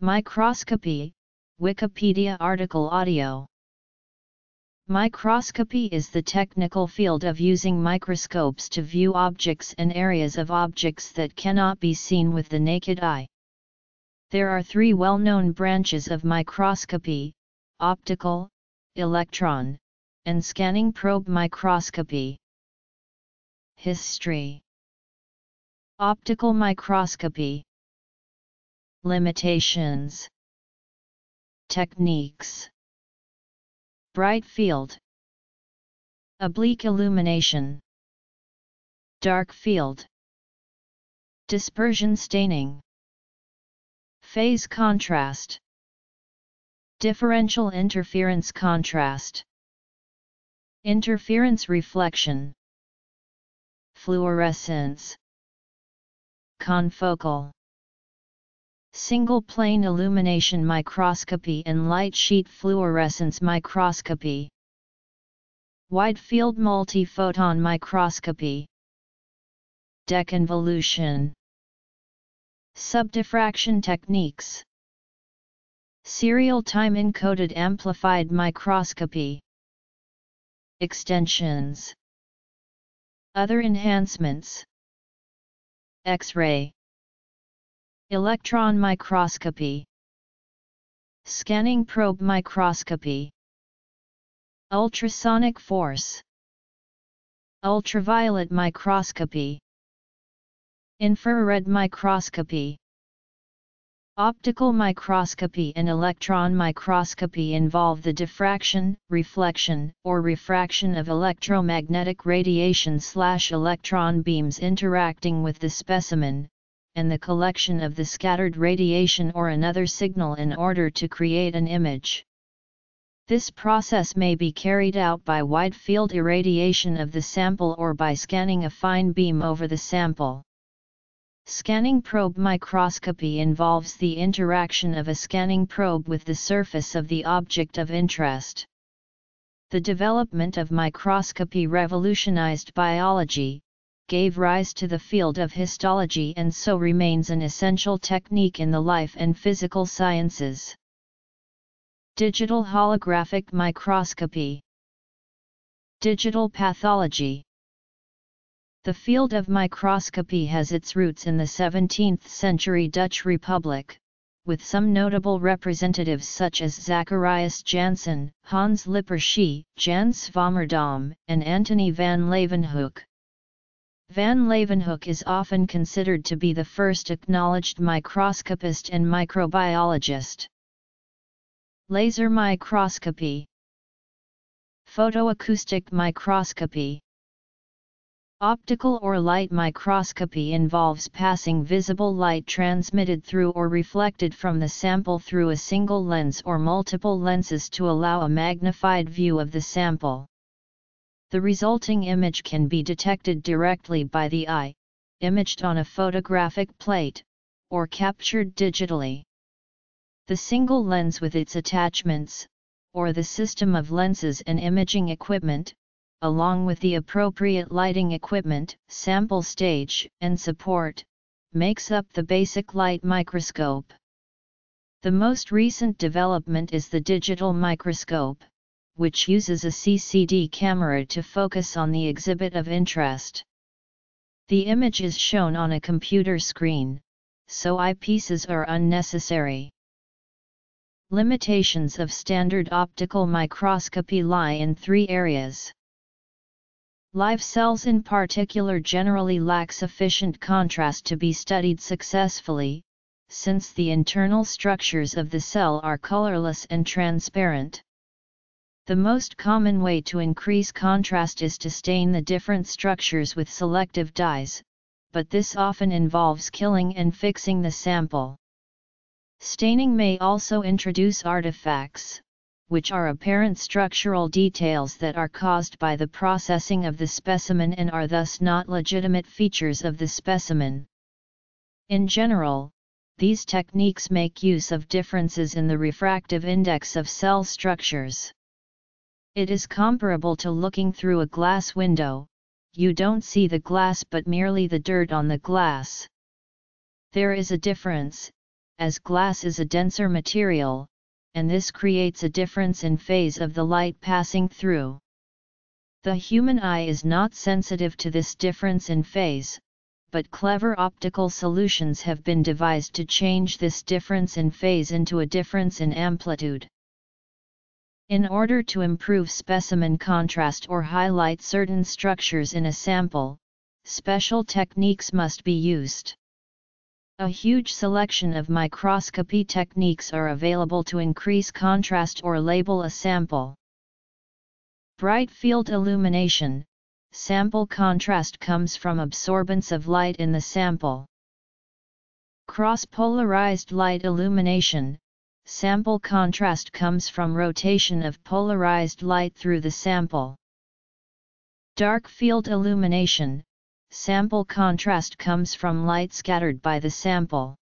Microscopy, Wikipedia article audio. Microscopy is the technical field of using microscopes to view objects and areas of objects that cannot be seen with the naked eye. There are three well-known branches of microscopy, optical, electron, and scanning probe microscopy. History Optical microscopy Limitations Techniques Bright field Oblique illumination Dark field Dispersion staining Phase contrast Differential interference contrast Interference reflection Fluorescence Confocal Single plane illumination microscopy and light sheet fluorescence microscopy. Wide field multiphoton microscopy. Deconvolution. Subdiffraction techniques. Serial time encoded amplified microscopy. Extensions. Other enhancements. X-ray. Electron microscopy. Scanning probe microscopy. Ultrasonic force. Ultraviolet microscopy. Infrared microscopy. Optical microscopy and electron microscopy involve the diffraction, reflection, or refraction of electromagnetic radiation slash electron beams interacting with the specimen, and the collection of the scattered radiation or another signal in order to create an image. This process may be carried out by wide field irradiation of the sample or by scanning a fine beam over the sample. Scanning probe microscopy involves the interaction of a scanning probe with the surface of the object of interest. The development of microscopy revolutionized biology, gave rise to the field of histology and so remains an essential technique in the life and physical sciences. Digital holographic microscopy Digital pathology The field of microscopy has its roots in the 17th century Dutch Republic, with some notable representatives such as Zacharias Janssen, Hans Lippershey, Jan Swammerdam, and Antony van Leeuwenhoek. Van Leeuwenhoek is often considered to be the first acknowledged microscopist and microbiologist. Laser microscopy Photoacoustic microscopy Optical or light microscopy involves passing visible light transmitted through or reflected from the sample through a single lens or multiple lenses to allow a magnified view of the sample. The resulting image can be detected directly by the eye, imaged on a photographic plate, or captured digitally. The single lens with its attachments, or the system of lenses and imaging equipment, along with the appropriate lighting equipment, sample stage, and support, makes up the basic light microscope. The most recent development is the digital microscope, which uses a CCD camera to focus on the exhibit of interest. The image is shown on a computer screen, so eyepieces are unnecessary. Limitations of standard optical microscopy lie in three areas. Live cells in particular generally lack sufficient contrast to be studied successfully, since the internal structures of the cell are colorless and transparent. The most common way to increase contrast is to stain the different structures with selective dyes, but this often involves killing and fixing the sample. Staining may also introduce artifacts, which are apparent structural details that are caused by the processing of the specimen and are thus not legitimate features of the specimen. In general, these techniques make use of differences in the refractive index of cell structures. It is comparable to looking through a glass window, you don't see the glass but merely the dirt on the glass. There is a difference, as glass is a denser material, and this creates a difference in phase of the light passing through. The human eye is not sensitive to this difference in phase, but clever optical solutions have been devised to change this difference in phase into a difference in amplitude. In order to improve specimen contrast or highlight certain structures in a sample, special techniques must be used. A huge selection of microscopy techniques are available to increase contrast or label a sample. Bright field illumination, sample contrast comes from absorbance of light in the sample. Cross-polarized light illumination, sample contrast comes from rotation of polarized light through the sample. Dark field illumination, sample contrast comes from light scattered by the sample.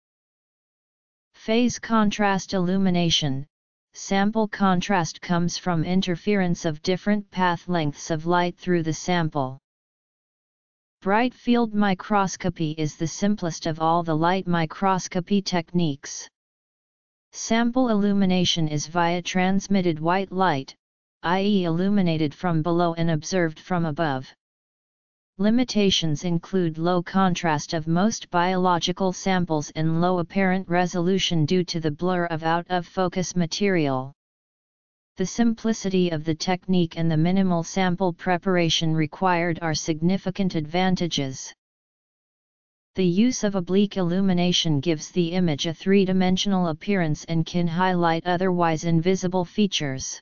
Phase contrast illumination, sample contrast comes from interference of different path lengths of light through the sample. Bright field microscopy is the simplest of all the light microscopy techniques. Sample illumination is via transmitted white light, i.e. illuminated from below and observed from above. Limitations include low contrast of most biological samples and low apparent resolution due to the blur of out-of-focus material. The simplicity of the technique and the minimal sample preparation required are significant advantages. The use of oblique illumination gives the image a three-dimensional appearance and can highlight otherwise invisible features.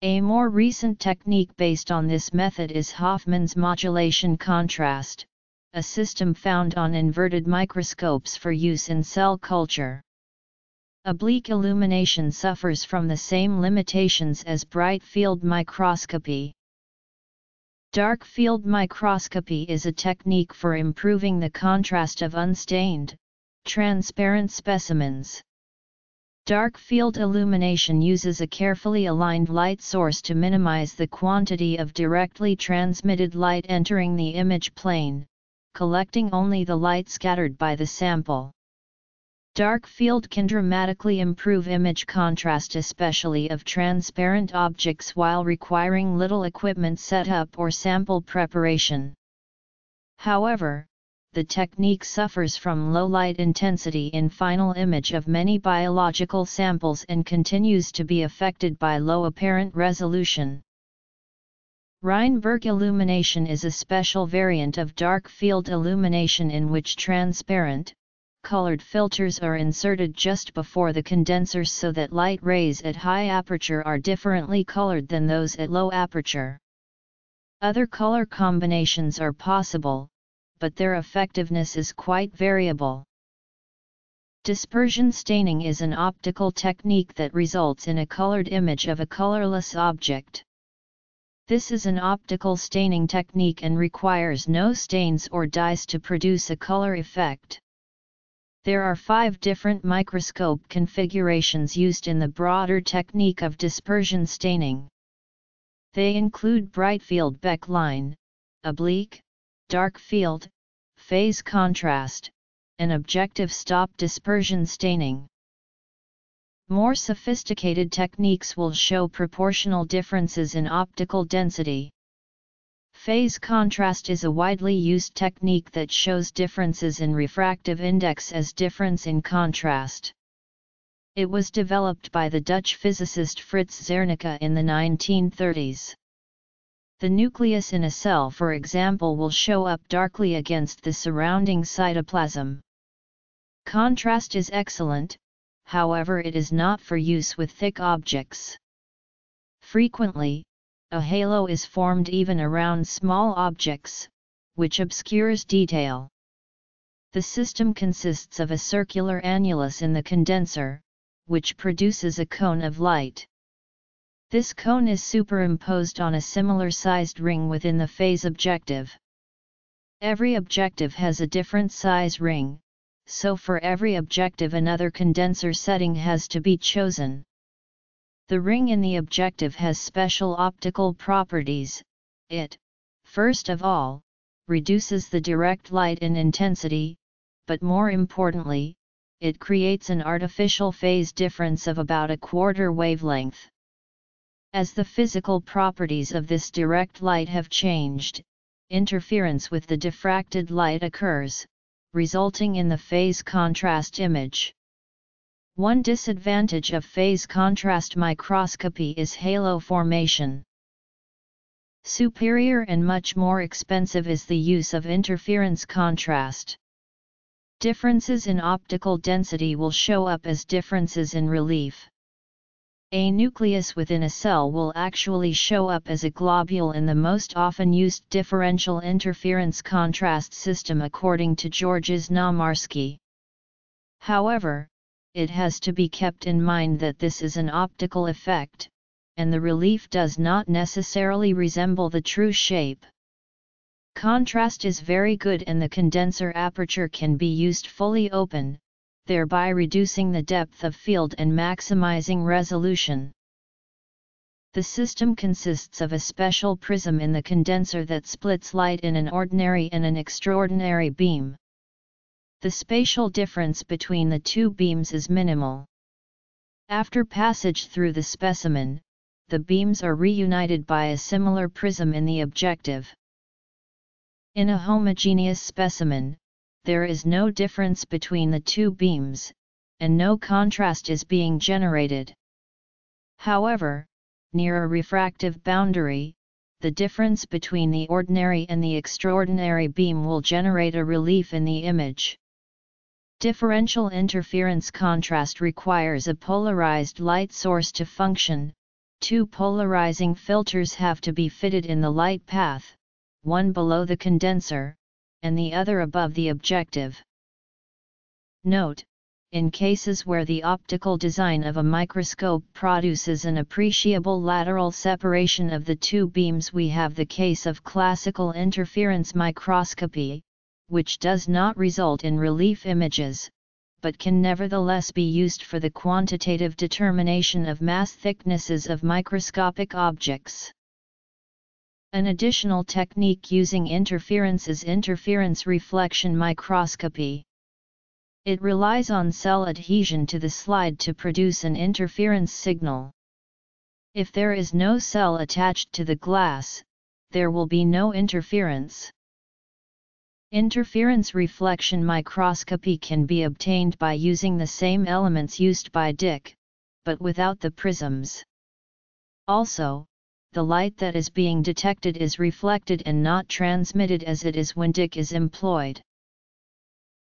A more recent technique based on this method is Hoffman's modulation contrast, a system found on inverted microscopes for use in cell culture. Oblique illumination suffers from the same limitations as bright field microscopy. Dark field microscopy is a technique for improving the contrast of unstained, transparent specimens. Dark field illumination uses a carefully aligned light source to minimize the quantity of directly transmitted light entering the image plane, collecting only the light scattered by the sample. Dark field can dramatically improve image contrast especially of transparent objects while requiring little equipment setup or sample preparation. However, the technique suffers from low light intensity in final image of many biological samples and continues to be affected by low apparent resolution. Rheinberg illumination is a special variant of dark field illumination in which transparent, colored filters are inserted just before the condenser so that light rays at high aperture are differently colored than those at low aperture. Other color combinations are possible, but their effectiveness is quite variable. Dispersion staining is an optical technique that results in a colored image of a colorless object. This is an optical staining technique and requires no stains or dyes to produce a color effect. There are five different microscope configurations used in the broader technique of dispersion staining. They include bright field Becke line, oblique, dark field, phase contrast, and objective stop dispersion staining. More sophisticated techniques will show proportional differences in optical density. Phase contrast is a widely used technique that shows differences in refractive index as difference in contrast. It was developed by the Dutch physicist Fritz Zernike in the 1930s. The nucleus in a cell for example will show up darkly against the surrounding cytoplasm. Contrast is excellent, however it is not for use with thick objects. Frequently, a halo is formed even around small objects, which obscures detail. The system consists of a circular annulus in the condenser, which produces a cone of light. This cone is superimposed on a similar sized ring within the phase objective. Every objective has a different size ring, so for every objective another condenser setting has to be chosen. The ring in the objective has special optical properties, it, first of all, reduces the direct light in intensity, but more importantly, it creates an artificial phase difference of about a quarter wavelength. As the physical properties of this direct light have changed, interference with the diffracted light occurs, resulting in the phase contrast image. One disadvantage of phase contrast microscopy is halo formation. Superior and much more expensive is the use of interference contrast. Differences in optical density will show up as differences in relief. A nucleus within a cell will actually show up as a globule in the most often used differential interference contrast system according to Georges Nomarski. However, it has to be kept in mind that this is an optical effect, and the relief does not necessarily resemble the true shape. Contrast is very good and the condenser aperture can be used fully open, thereby reducing the depth of field and maximizing resolution. The system consists of a special prism in the condenser that splits light in an ordinary and an extraordinary beam. The spatial difference between the two beams is minimal. After passage through the specimen, the beams are reunited by a similar prism in the objective. In a homogeneous specimen, there is no difference between the two beams, and no contrast is being generated. However, near a refractive boundary, the difference between the ordinary and the extraordinary beam will generate a relief in the image. Differential interference contrast requires a polarized light source to function, two polarizing filters have to be fitted in the light path, one below the condenser, and the other above the objective. Note, in cases where the optical design of a microscope produces an appreciable lateral separation of the two beams we have the case of classical interference microscopy, which does not result in relief images, but can nevertheless be used for the quantitative determination of mass thicknesses of microscopic objects. An additional technique using interference is interference reflection microscopy. It relies on cell adhesion to the slide to produce an interference signal. If there is no cell attached to the glass, there will be no interference. Interference reflection microscopy can be obtained by using the same elements used by Dick, but without the prisms. Also, the light that is being detected is reflected and not transmitted as it is when Dick is employed.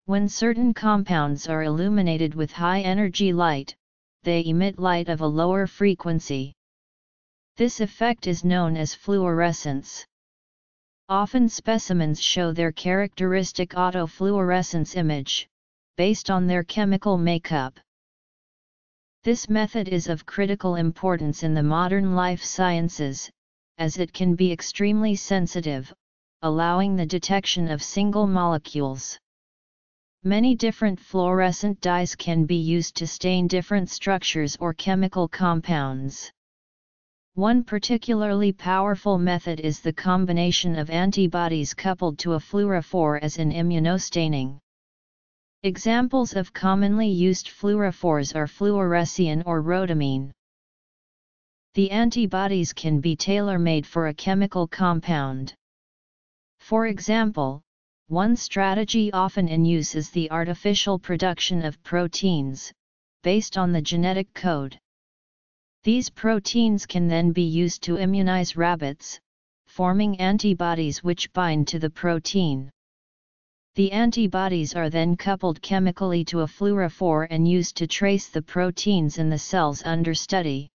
When certain compounds are illuminated with high energy light, they emit light of a lower frequency. This effect is known as fluorescence. Often specimens show their characteristic autofluorescence image, based on their chemical makeup. This method is of critical importance in the modern life sciences, as it can be extremely sensitive, allowing the detection of single molecules. Many different fluorescent dyes can be used to stain different structures or chemical compounds. One particularly powerful method is the combination of antibodies coupled to a fluorophore as in immunostaining. Examples of commonly used fluorophores are fluorescein or rhodamine. The antibodies can be tailor-made for a chemical compound. For example, one strategy often in use is the artificial production of proteins, based on the genetic code. These proteins can then be used to immunize rabbits, forming antibodies which bind to the protein. The antibodies are then coupled chemically to a fluorophore and used to trace the proteins in the cells under study.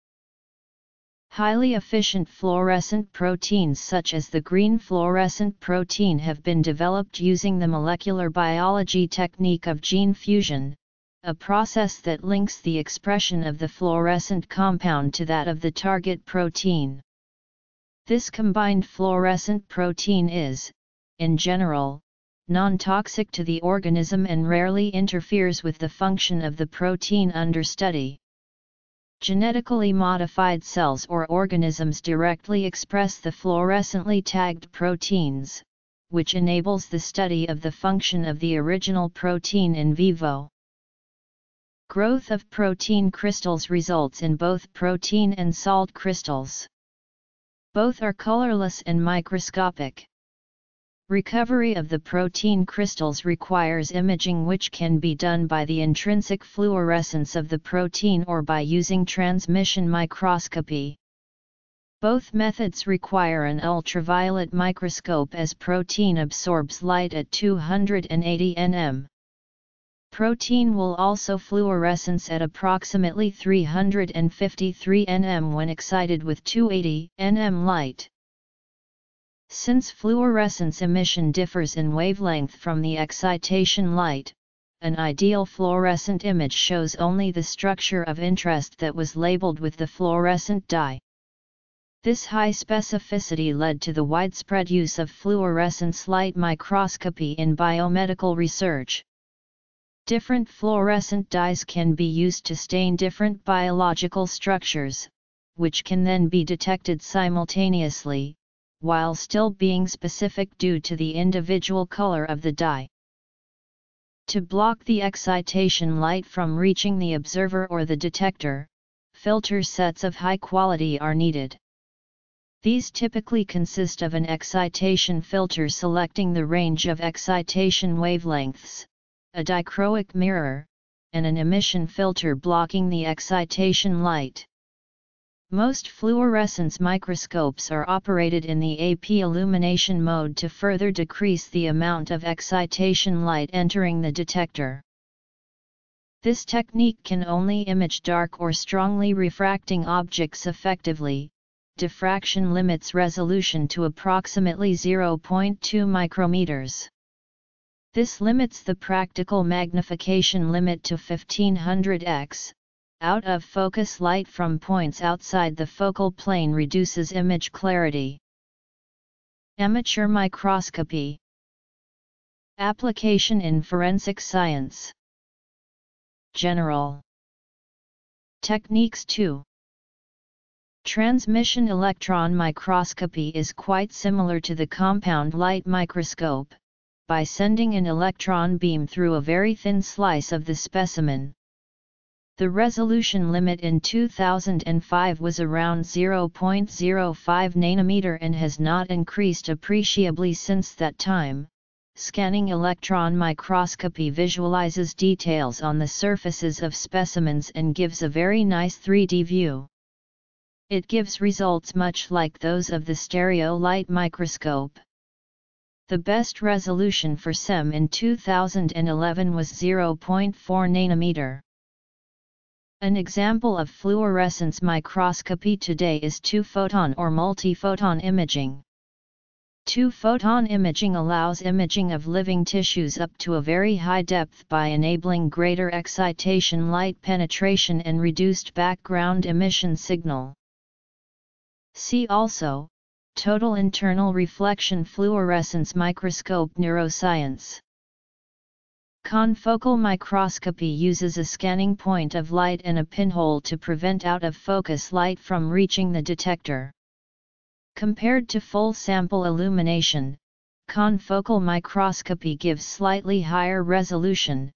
Highly efficient fluorescent proteins such as the green fluorescent protein have been developed using the molecular biology technique of gene fusion, a process that links the expression of the fluorescent compound to that of the target protein. This combined fluorescent protein is, in general, non-toxic to the organism and rarely interferes with the function of the protein under study. Genetically modified cells or organisms directly express the fluorescently tagged proteins, which enables the study of the function of the original protein in vivo. Growth of protein crystals results in both protein and salt crystals. Both are colorless and microscopic. Recovery of the protein crystals requires imaging which can be done by the intrinsic fluorescence of the protein or by using transmission microscopy. Both methods require an ultraviolet microscope as protein absorbs light at 280 nm. Protein will also fluorescence at approximately 353 nm when excited with 280 nm light. Since fluorescence emission differs in wavelength from the excitation light, an ideal fluorescent image shows only the structure of interest that was labeled with the fluorescent dye. This high specificity led to the widespread use of fluorescence light microscopy in biomedical research. Different fluorescent dyes can be used to stain different biological structures, which can then be detected simultaneously, while still being specific due to the individual color of the dye. To block the excitation light from reaching the observer or the detector, filter sets of high quality are needed. These typically consist of an excitation filter selecting the range of excitation wavelengths, a dichroic mirror, and an emission filter blocking the excitation light. Most fluorescence microscopes are operated in the epi illumination mode to further decrease the amount of excitation light entering the detector. This technique can only image dark or strongly refracting objects effectively, diffraction limits resolution to approximately 0.2 micrometers. This limits the practical magnification limit to 1500x. Out of focus light from points outside the focal plane reduces image clarity. Amateur microscopy. Application in forensic science. General. Techniques 2 Transmission electron microscopy is quite similar to the compound light microscope, by sending an electron beam through a very thin slice of the specimen. The resolution limit in 2005 was around 0.05 nanometer and has not increased appreciably since that time. Scanning electron microscopy visualizes details on the surfaces of specimens and gives a very nice 3D view. It gives results much like those of the stereo light microscope. The best resolution for SEM in 2011 was 0.4 nanometer. An example of fluorescence microscopy today is two-photon or multi-photon imaging. Two-photon imaging allows imaging of living tissues up to a very high depth by enabling greater excitation light penetration and reduced background emission signal. See also, Total Internal Reflection Fluorescence Microscope Neuroscience Confocal microscopy uses a scanning point of light and a pinhole to prevent out-of-focus light from reaching the detector. Compared to full sample illumination, confocal microscopy gives slightly higher resolution,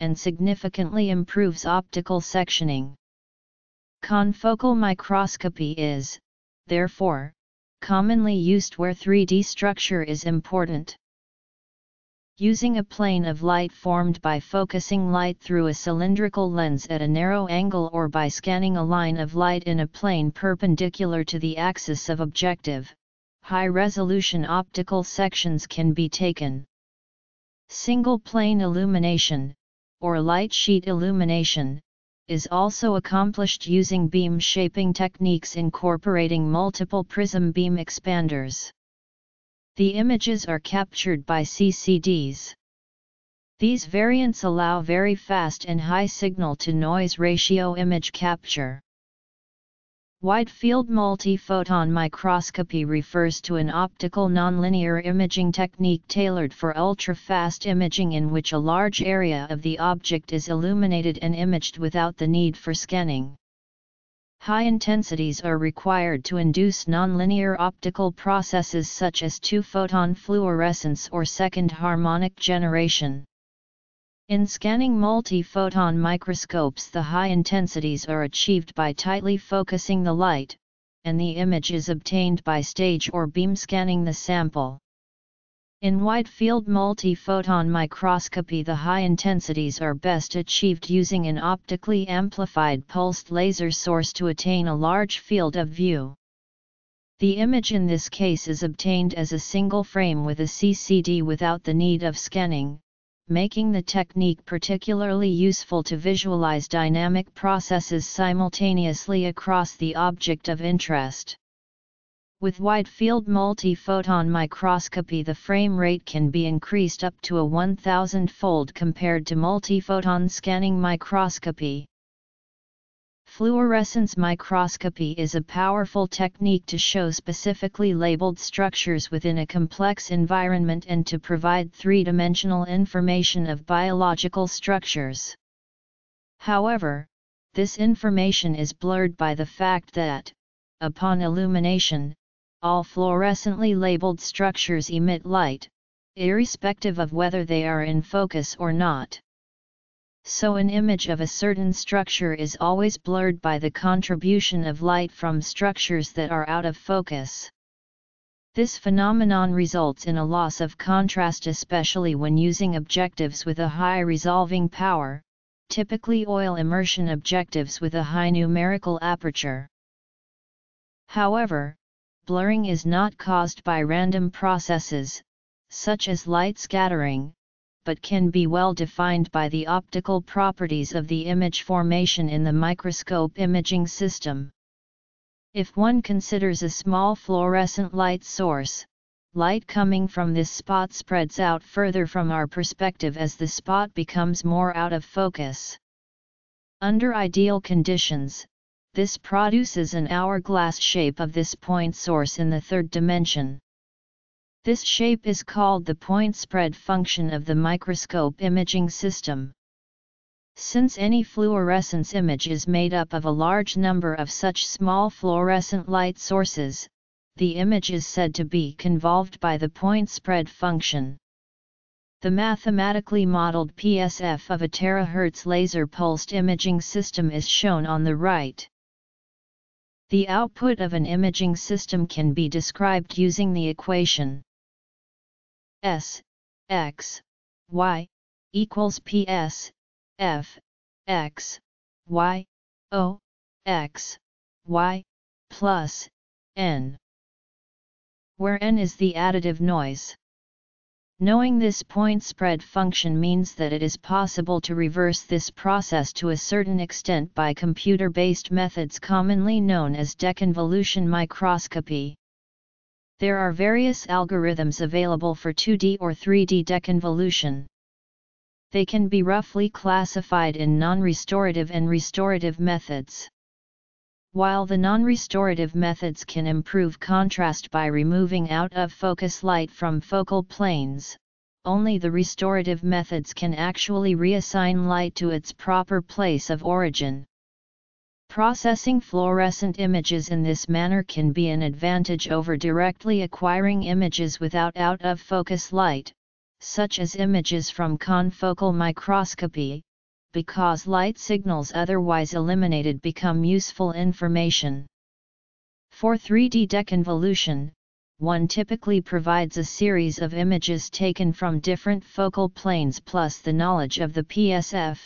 and significantly improves optical sectioning. Confocal microscopy is, therefore, commonly used where 3D structure is important. Using a plane of light formed by focusing light through a cylindrical lens at a narrow angle or by scanning a line of light in a plane perpendicular to the axis of objective, high-resolution optical sections can be taken. Single plane illumination, or light sheet illumination, is also accomplished using beam shaping techniques incorporating multiple prism beam expanders. The images are captured by CCDs. These variants allow very fast and high signal-to-noise ratio image capture. Wide-field multi-photon microscopy refers to an optical nonlinear imaging technique tailored for ultra-fast imaging in which a large area of the object is illuminated and imaged without the need for scanning. High intensities are required to induce nonlinear optical processes such as two-photon fluorescence or second harmonic generation. In scanning multi-photon microscopes the high intensities are achieved by tightly focusing the light, and the image is obtained by stage or beam scanning the sample. In wide-field multi-photon microscopy the high intensities are best achieved using an optically amplified pulsed laser source to attain a large field of view. The image in this case is obtained as a single frame with a CCD without the need of scanning, making the technique particularly useful to visualize dynamic processes simultaneously across the object of interest. With wide-field multi-photon microscopy the frame rate can be increased up to a 1000-fold compared to multi-photon scanning microscopy. Fluorescence microscopy is a powerful technique to show specifically labeled structures within a complex environment and to provide three-dimensional information of biological structures. However, this information is blurred by the fact that, upon illumination, all fluorescently labeled structures emit light, irrespective of whether they are in focus or not so an image of a certain structure is always blurred by the contribution of light from structures that are out of focus. This phenomenon results in a loss of contrast especially when using objectives with a high resolving power, typically oil immersion objectives with a high numerical aperture. However, blurring is not caused by random processes, such as light scattering, but can be well defined by the optical properties of the image formation in the microscope imaging system. If one considers a small fluorescent light source, light coming from this spot spreads out further from our perspective as the spot becomes more out of focus. Under ideal conditions, this produces an hourglass shape of this point source in the third dimension. This shape is called the point spread function of the microscope imaging system. Since any fluorescence image is made up of a large number of such small fluorescent light sources, the image is said to be convolved by the point spread function. The mathematically modeled PSF of a terahertz laser pulsed imaging system is shown on the right. The output of an imaging system can be described using the equation S X Y equals PS F X Y O X Y plus N where N is the additive noise. Knowing this point spread function means that it is possible to reverse this process to a certain extent by computer-based methods commonly known as deconvolution microscopy. There are various algorithms available for 2D or 3D deconvolution. They can be roughly classified in non-restorative and restorative methods. While the non-restorative methods can improve contrast by removing out-of-focus light from focal planes, only the restorative methods can actually reassign light to its proper place of origin. Processing fluorescent images in this manner can be an advantage over directly acquiring images without out-of-focus light, such as images from confocal microscopy, because light signals otherwise eliminated become useful information. For 3D deconvolution, one typically provides a series of images taken from different focal planes plus the knowledge of the PSF,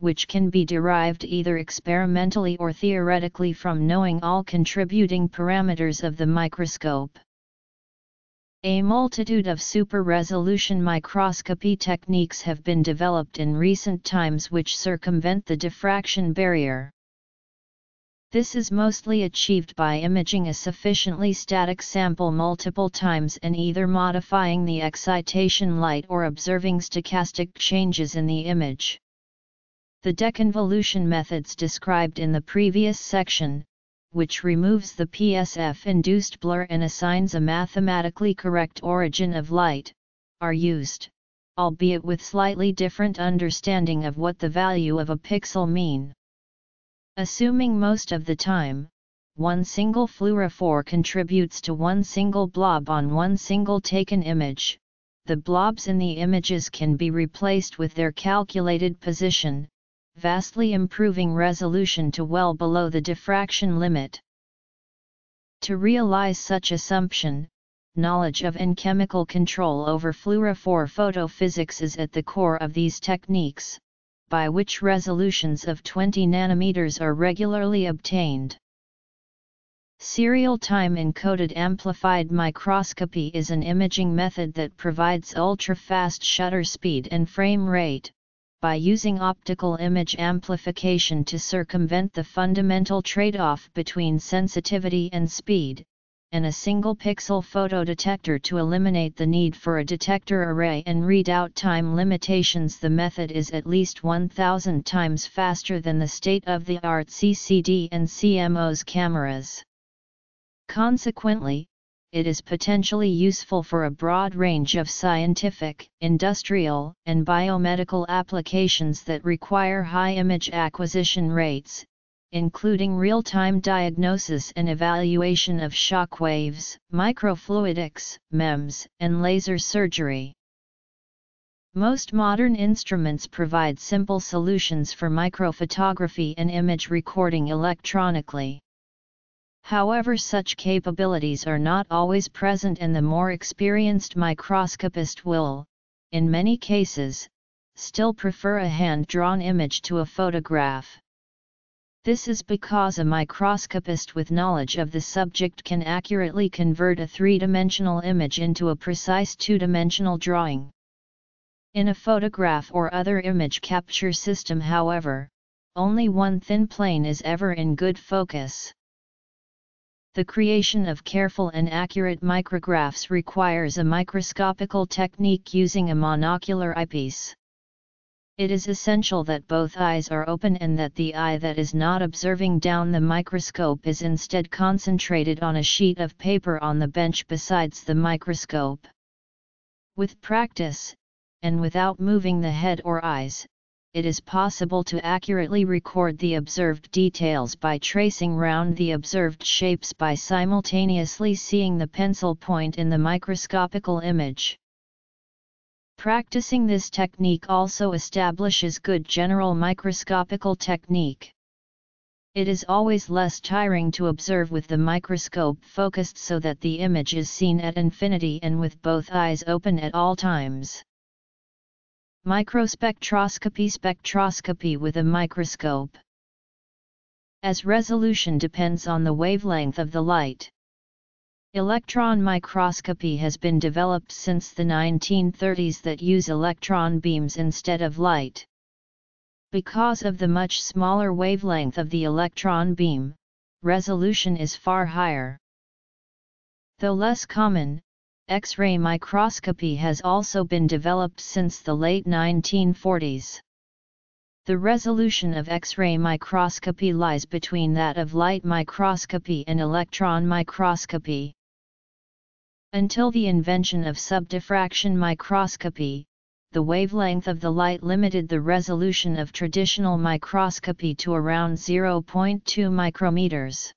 which can be derived either experimentally or theoretically from knowing all contributing parameters of the microscope. A multitude of super-resolution microscopy techniques have been developed in recent times which circumvent the diffraction barrier. This is mostly achieved by imaging a sufficiently static sample multiple times and either modifying the excitation light or observing stochastic changes in the image. The deconvolution methods described in the previous section, which removes the PSF-induced blur and assigns a mathematically correct origin of light, are used, albeit with slightly different understanding of what the value of a pixel mean. Assuming most of the time, one single fluorophore contributes to one single blob on one single taken image, the blobs in the images can be replaced with their calculated position, vastly improving resolution to well below the diffraction limit. To realize such assumption, knowledge of and chemical control over fluorophore photophysics is at the core of these techniques, by which resolutions of 20 nanometers are regularly obtained. Serial time encoded amplified microscopy is an imaging method that provides ultra-fast shutter speed and frame rate, by using optical image amplification to circumvent the fundamental trade-off between sensitivity and speed, and a single pixel photodetector to eliminate the need for a detector array and readout time limitations the method is at least 1000 times faster than the state-of-the-art CCD and CMOS cameras. Consequently, it is potentially useful for a broad range of scientific, industrial, and biomedical applications that require high image acquisition rates, including real-time diagnosis and evaluation of shock waves, microfluidics, MEMS, and laser surgery. Most modern instruments provide simple solutions for microphotography and image recording electronically. However such capabilities are not always present and the more experienced microscopist will, in many cases, still prefer a hand-drawn image to a photograph. This is because a microscopist with knowledge of the subject can accurately convert a three-dimensional image into a precise two-dimensional drawing. In a photograph or other image capture system however, only one thin plane is ever in good focus. The creation of careful and accurate micrographs requires a microscopical technique using a monocular eyepiece. It is essential that both eyes are open and that the eye that is not observing down the microscope is instead concentrated on a sheet of paper on the bench besides the microscope. With practice, and without moving the head or eyes, it is possible to accurately record the observed details by tracing round the observed shapes by simultaneously seeing the pencil point in the microscopical image. Practicing this technique also establishes good general microscopical technique. It is always less tiring to observe with the microscope focused so that the image is seen at infinity and with both eyes open at all times. Microspectroscopy Spectroscopy with a microscope As resolution depends on the wavelength of the light. Electron microscopy has been developed since the 1930s that use electron beams instead of light. Because of the much smaller wavelength of the electron beam, resolution is far higher. Though less common, X-ray microscopy has also been developed since the late 1940s. The resolution of X-ray microscopy lies between that of light microscopy and electron microscopy. Until the invention of subdiffraction microscopy, the wavelength of the light limited the resolution of traditional microscopy to around 0.2 micrometers.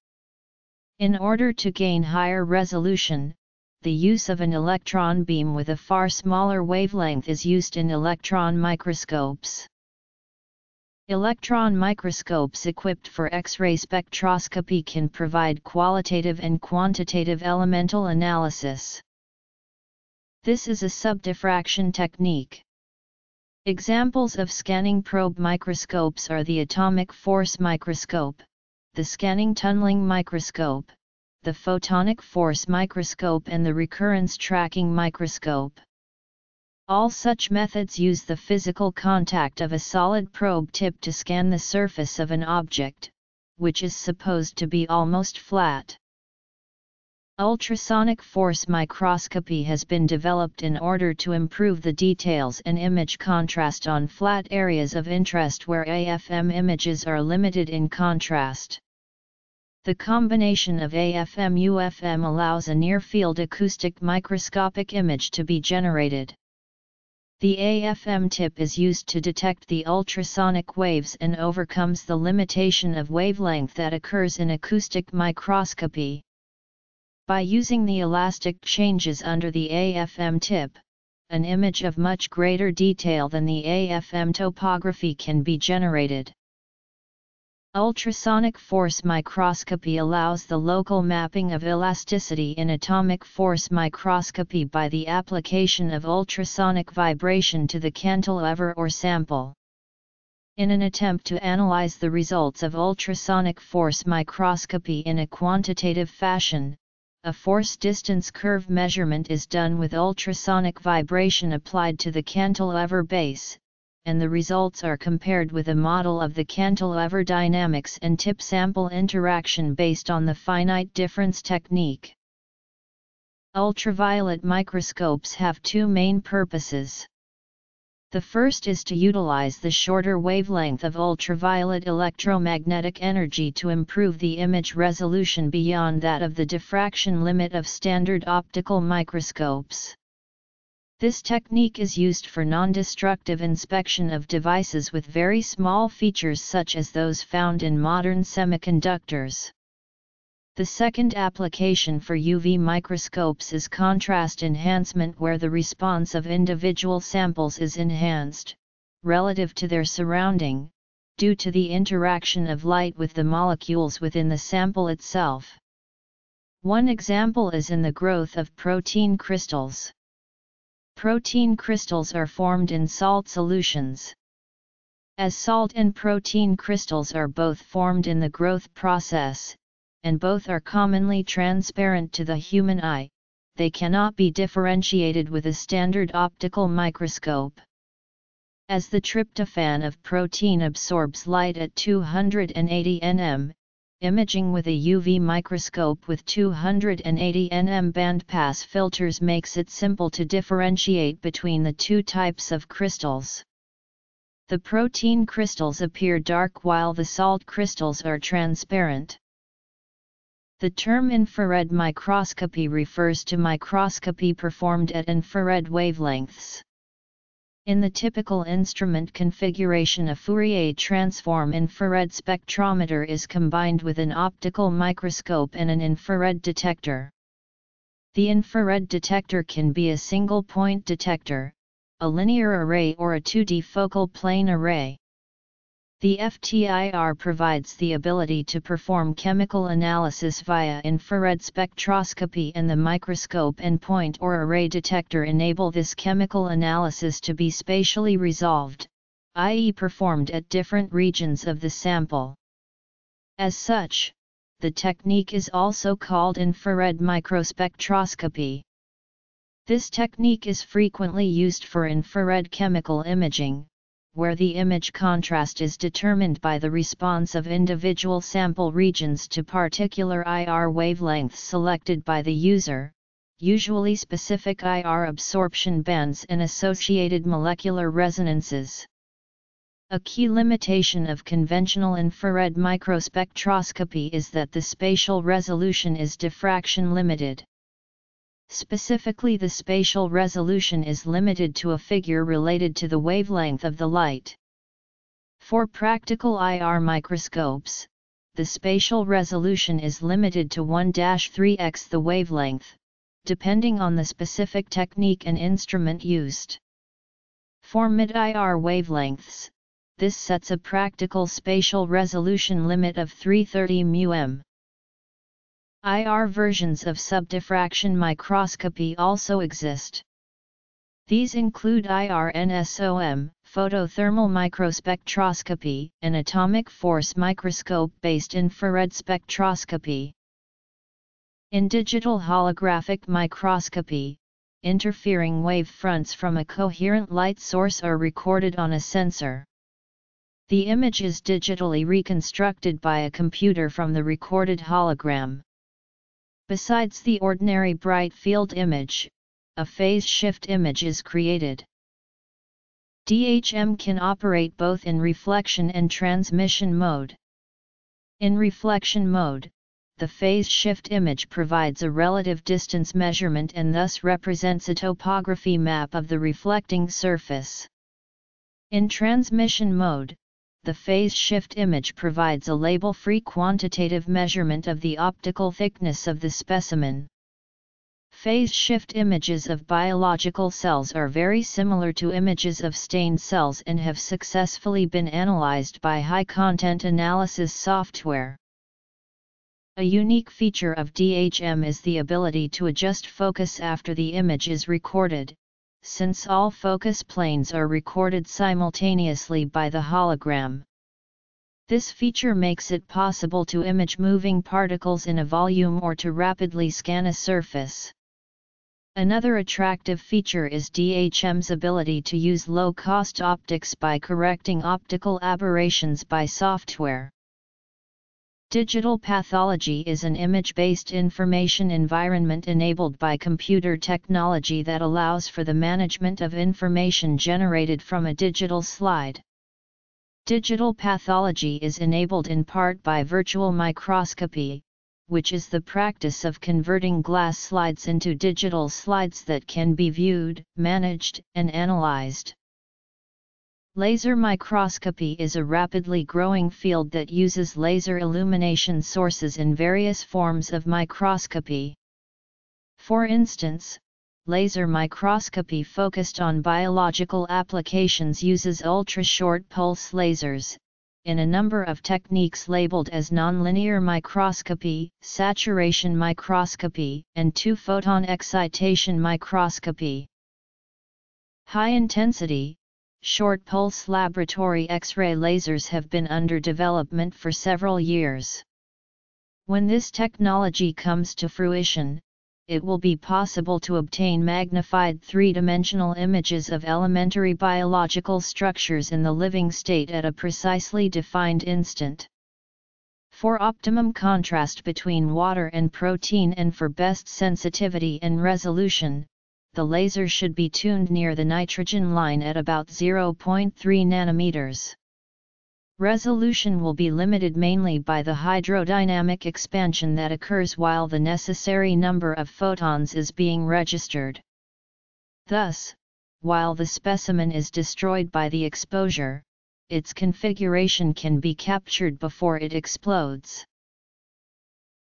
In order to gain higher resolution, the use of an electron beam with a far smaller wavelength is used in electron microscopes. Electron microscopes equipped for X-ray spectroscopy can provide qualitative and quantitative elemental analysis. This is a subdiffraction technique. Examples of scanning probe microscopes are the atomic force microscope, the scanning tunneling microscope, the photonic force microscope and the recurrence tracking microscope. All such methods use the physical contact of a solid probe tip to scan the surface of an object, which is supposed to be almost flat. Ultrasonic force microscopy has been developed in order to improve the details and image contrast on flat areas of interest where AFM images are limited in contrast. The combination of AFM-UFM allows a near-field acoustic microscopic image to be generated. The AFM tip is used to detect the ultrasonic waves and overcomes the limitation of wavelength that occurs in acoustic microscopy. By using the elastic changes under the AFM tip, an image of much greater detail than the AFM topography can be generated. Ultrasonic force microscopy allows the local mapping of elasticity in atomic force microscopy by the application of ultrasonic vibration to the cantilever or sample. In an attempt to analyze the results of ultrasonic force microscopy in a quantitative fashion, a force distance curve measurement is done with ultrasonic vibration applied to the cantilever base, and the results are compared with a model of the cantilever dynamics and tip sample interaction based on the finite difference technique. Ultraviolet microscopes have two main purposes. The first is to utilize the shorter wavelength of ultraviolet electromagnetic energy to improve the image resolution beyond that of the diffraction limit of standard optical microscopes. This technique is used for non-destructive inspection of devices with very small features such as those found in modern semiconductors. The second application for UV microscopes is contrast enhancement where the response of individual samples is enhanced, relative to their surrounding, due to the interaction of light with the molecules within the sample itself. One example is in the growth of protein crystals. Protein crystals are formed in salt solutions. As salt and protein crystals are both formed in the growth process, and both are commonly transparent to the human eye, they cannot be differentiated with a standard optical microscope. As the tryptophan of protein absorbs light at 280 nm, imaging with a UV microscope with 280 nm bandpass filters makes it simple to differentiate between the two types of crystals. The protein crystals appear dark while the salt crystals are transparent. The term infrared microscopy refers to microscopy performed at infrared wavelengths. In the typical instrument configuration a Fourier transform infrared spectrometer is combined with an optical microscope and an infrared detector. The infrared detector can be a single point detector, a linear array or a 2D focal plane array. The FTIR provides the ability to perform chemical analysis via infrared spectroscopy and the microscope and point or array detector enable this chemical analysis to be spatially resolved, i.e. performed at different regions of the sample. As such, the technique is also called infrared microspectroscopy. This technique is frequently used for infrared chemical imaging, where the image contrast is determined by the response of individual sample regions to particular IR wavelengths selected by the user, usually specific IR absorption bands and associated molecular resonances. A key limitation of conventional infrared microspectroscopy is that the spatial resolution is diffraction limited. Specifically the spatial resolution is limited to a figure related to the wavelength of the light. For practical IR microscopes, the spatial resolution is limited to 1-3x the wavelength, depending on the specific technique and instrument used. For mid-IR wavelengths, this sets a practical spatial resolution limit of 330 μm. IR versions of subdiffraction microscopy also exist. These include IRNSOM, photothermal microspectroscopy, and atomic force microscope-based infrared spectroscopy. In digital holographic microscopy, interfering wave fronts from a coherent light source are recorded on a sensor. The image is digitally reconstructed by a computer from the recorded hologram. Besides the ordinary bright field image, a phase shift image is created. DHM can operate both in reflection and transmission mode. In reflection mode, the phase shift image provides a relative distance measurement and thus represents a topography map of the reflecting surface. In transmission mode, the phase shift image provides a label-free quantitative measurement of the optical thickness of the specimen. Phase shift images of biological cells are very similar to images of stained cells and have successfully been analyzed by high-content analysis software. A unique feature of DHM is the ability to adjust focus after the image is recorded, since all focus planes are recorded simultaneously by the hologram. This feature makes it possible to image moving particles in a volume or to rapidly scan a surface. Another attractive feature is DHM's ability to use low-cost optics by correcting optical aberrations by software. Digital pathology is an image-based information environment enabled by computer technology that allows for the management of information generated from a digital slide. Digital pathology is enabled in part by virtual microscopy, which is the practice of converting glass slides into digital slides that can be viewed, managed, and analyzed. Laser microscopy is a rapidly growing field that uses laser illumination sources in various forms of microscopy. For instance, laser microscopy focused on biological applications uses ultra-short pulse lasers, in a number of techniques labeled as nonlinear microscopy, saturation microscopy, and two-photon excitation microscopy. High-intensity, short-pulse laboratory X-ray lasers have been under development for several years. When this technology comes to fruition, it will be possible to obtain magnified three-dimensional images of elementary biological structures in the living state at a precisely defined instant. For optimum contrast between water and protein and for best sensitivity and resolution, the laser should be tuned near the nitrogen line at about 0.3 nanometers. Resolution will be limited mainly by the hydrodynamic expansion that occurs while the necessary number of photons is being registered. Thus, while the specimen is destroyed by the exposure, its configuration can be captured before it explodes.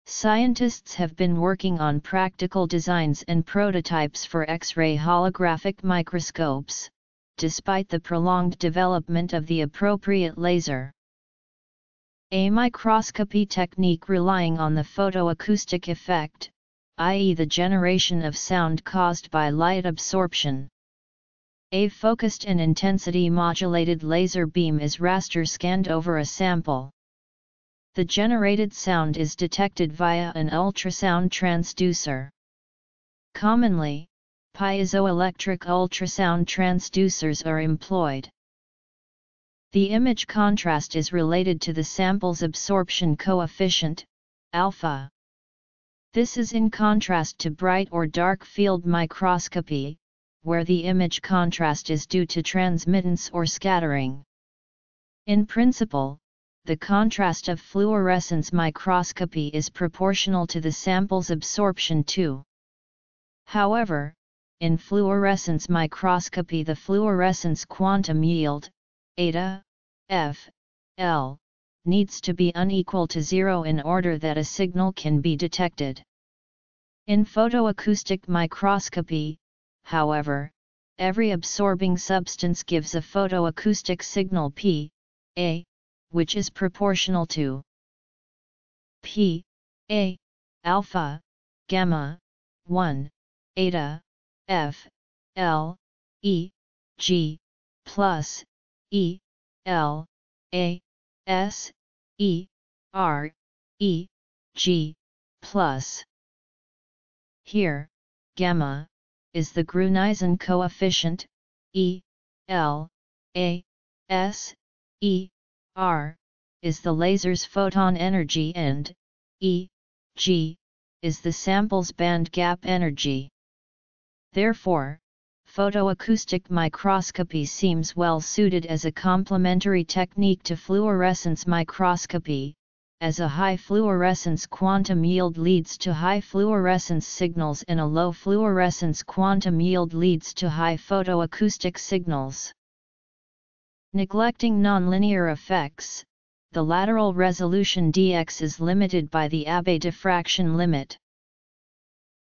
Scientists have been working on practical designs and prototypes for X-ray holographic microscopes, despite the prolonged development of the appropriate laser. A microscopy technique relying on the photoacoustic effect, i.e. the generation of sound caused by light absorption. A focused and intensity modulated laser beam is raster scanned over a sample. The generated sound is detected via an ultrasound transducer. Commonly, piezoelectric ultrasound transducers are employed. The image contrast is related to the sample's absorption coefficient, alpha. This is in contrast to bright or dark field microscopy, where the image contrast is due to transmittance or scattering. In principle, the contrast of fluorescence microscopy is proportional to the sample's absorption too. However, in fluorescence microscopy the fluorescence quantum yield, eta, f, l, needs to be unequal to zero in order that a signal can be detected. In photoacoustic microscopy, however, every absorbing substance gives a photoacoustic signal P, A, which is proportional to P, A, alpha, gamma, 1, eta, F, L, E, G, plus, E, L, A, S, E, R, E, G, plus. Here, gamma, is the Grüneisen coefficient, E, L, A, S, E, R, is the laser's photon energy and, E, G, is the sample's band gap energy. Therefore, photoacoustic microscopy seems well suited as a complementary technique to fluorescence microscopy, as a high fluorescence quantum yield leads to high fluorescence signals and a low fluorescence quantum yield leads to high photoacoustic signals. Neglecting nonlinear effects, the lateral resolution dx is limited by the Abbe diffraction limit.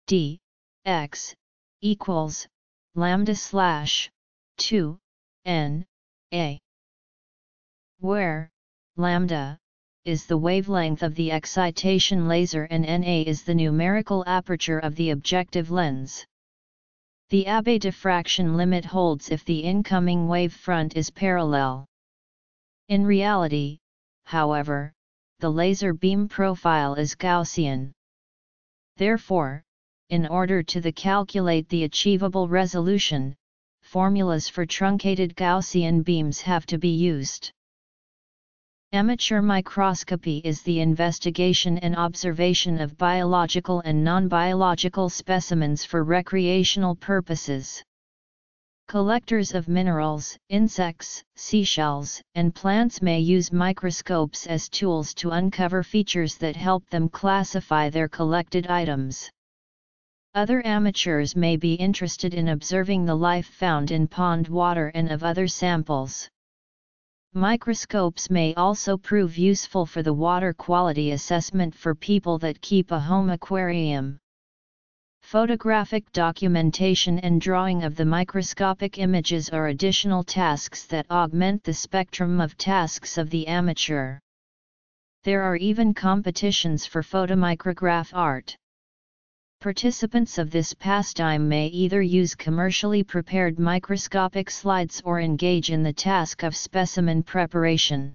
d x equals lambda slash 2 n a where lambda is the wavelength of the excitation laser and Na is the numerical aperture of the objective lens. The Abbe diffraction limit holds if the incoming wave front is parallel. In reality, however, the laser beam profile is Gaussian. Therefore, in order to the calculate the achievable resolution, formulas for truncated Gaussian beams have to be used. Amateur microscopy is the investigation and observation of biological and non-biological specimens for recreational purposes. Collectors of minerals, insects, seashells, and plants may use microscopes as tools to uncover features that help them classify their collected items. Other amateurs may be interested in observing the life found in pond water and of other samples. Microscopes may also prove useful for the water quality assessment for people that keep a home aquarium. Photographic documentation and drawing of the microscopic images are additional tasks that augment the spectrum of tasks of the amateur. There are even competitions for photomicrograph art. Participants of this pastime may either use commercially prepared microscopic slides or engage in the task of specimen preparation.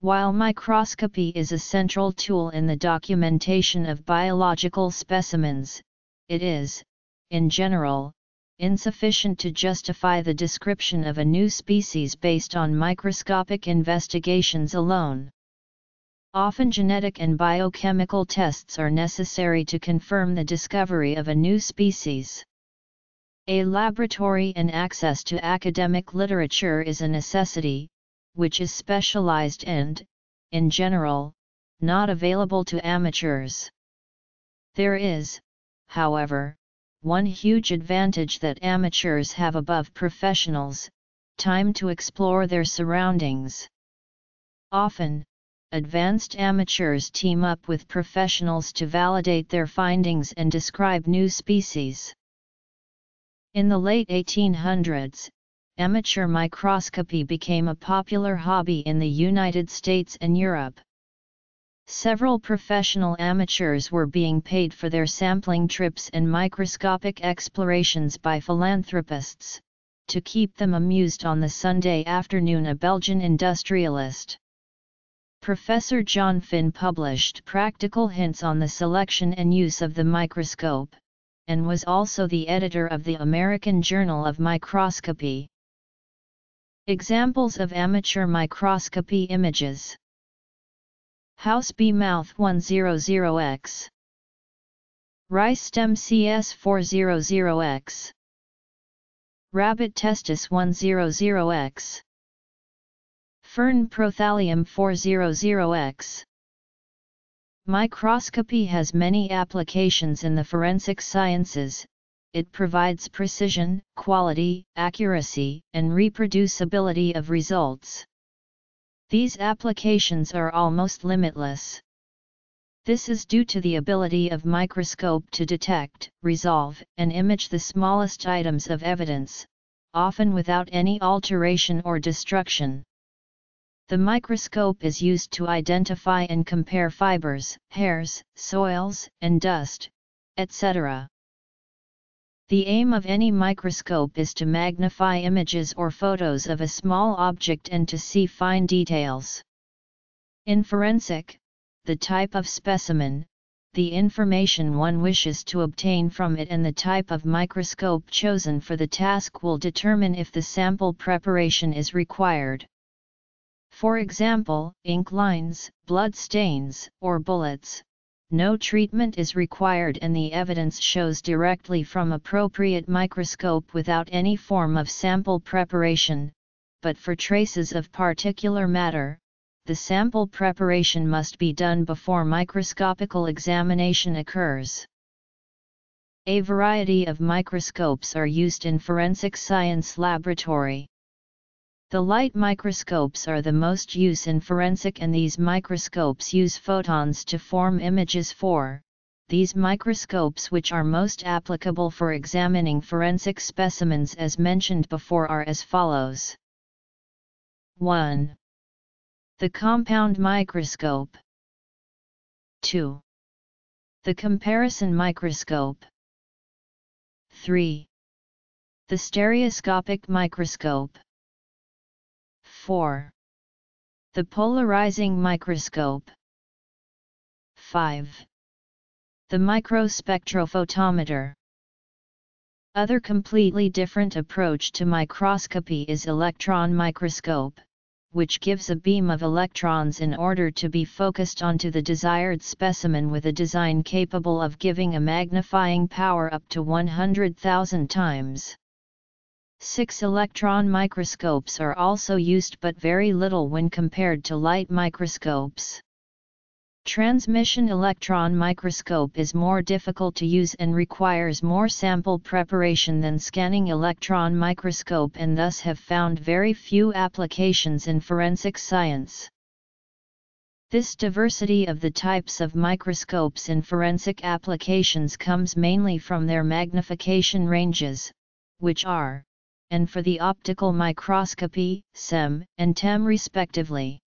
While microscopy is a central tool in the documentation of biological specimens, it is, in general, insufficient to justify the description of a new species based on microscopic investigations alone. Often genetic and biochemical tests are necessary to confirm the discovery of a new species. A laboratory and access to academic literature is a necessity, which is specialized and, in general, not available to amateurs. There is, however, one huge advantage that amateurs have above professionals, time to explore their surroundings. Often, advanced amateurs team up with professionals to validate their findings and describe new species. In the late 1800s, amateur microscopy became a popular hobby in the United States and Europe. Several professional amateurs were being paid for their sampling trips and microscopic explorations by philanthropists, to keep them amused on the Sunday afternoon a Belgian industrialist. Professor John Phin published practical hints on the selection and use of the microscope, and was also the editor of the American Journal of Microscopy. Examples of amateur microscopy images. House bee mouth 100X Rice stem CS400X Rabbit testis 100X Fern Prothallium 400X Microscopy has many applications in the forensic sciences, it provides precision, quality, accuracy, and reproducibility of results. These applications are almost limitless. This is due to the ability of microscope to detect, resolve, and image the smallest items of evidence, often without any alteration or destruction. The microscope is used to identify and compare fibers, hairs, soils, and dust, etc. The aim of any microscope is to magnify images or photos of a small object and to see fine details. In forensic, the type of specimen, the information one wishes to obtain from it and the type of microscope chosen for the task will determine if the sample preparation is required. For example, ink lines, blood stains, or bullets, no treatment is required and the evidence shows directly from appropriate microscope without any form of sample preparation, but for traces of particular matter, the sample preparation must be done before microscopical examination occurs. A variety of microscopes are used in forensic science laboratory. The light microscopes are the most used in forensic and these microscopes use photons to form images for, these microscopes which are most applicable for examining forensic specimens as mentioned before are as follows. 1. The compound microscope. 2. The comparison microscope. 3. The stereoscopic microscope. 4. The polarizing microscope. 5. The microspectrophotometer. Other completely different approach to microscopy is electron microscope, which gives a beam of electrons in order to be focused onto the desired specimen with a design capable of giving a magnifying power up to 100,000 times. Six electron microscopes are also used but very little when compared to light microscopes. Transmission electron microscope is more difficult to use and requires more sample preparation than scanning electron microscope and thus have found very few applications in forensic science. This diversity of the types of microscopes in forensic applications comes mainly from their magnification ranges, which are and for the optical microscopy, SEM, and TEM respectively.